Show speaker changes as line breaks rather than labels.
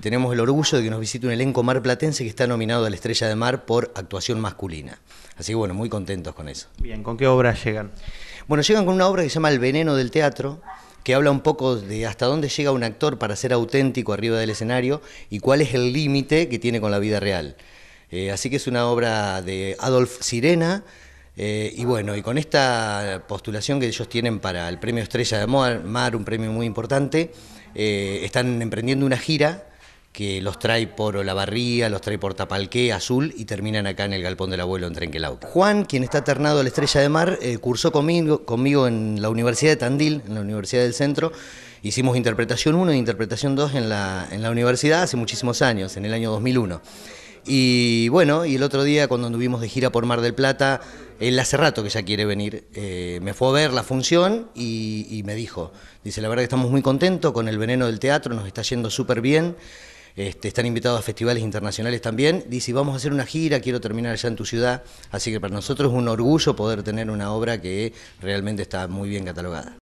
Tenemos el orgullo de que nos visite un elenco marplatense que está nominado a la Estrella de Mar por actuación masculina. Así que bueno, muy contentos con eso.
Bien, ¿con qué obra llegan?
Bueno, llegan con una obra que se llama El veneno del teatro, que habla un poco de hasta dónde llega un actor para ser auténtico arriba del escenario y cuál es el límite que tiene con la vida real. Eh, así que es una obra de Adolf Sirena, eh, y bueno, y con esta postulación que ellos tienen para el premio Estrella de Mar, un premio muy importante, eh, están emprendiendo una gira que los trae por Olavarría, los trae por Tapalqué, Azul y terminan acá en el Galpón del Abuelo en Trenquelauta. Juan, quien está ternado a la Estrella de Mar, eh, cursó conmigo, conmigo en la Universidad de Tandil, en la Universidad del Centro. Hicimos interpretación 1 e interpretación 2 en la, en la universidad hace muchísimos años, en el año 2001. Y bueno, y el otro día cuando anduvimos de gira por Mar del Plata, él hace rato que ya quiere venir, eh, me fue a ver la función y, y, me dijo, dice, la verdad que estamos muy contentos con el veneno del teatro, nos está yendo súper bien. Este, están invitados a festivales internacionales también. Dice, vamos a hacer una gira, quiero terminar allá en tu ciudad. Así que para nosotros es un orgullo poder tener una obra que realmente está muy bien catalogada.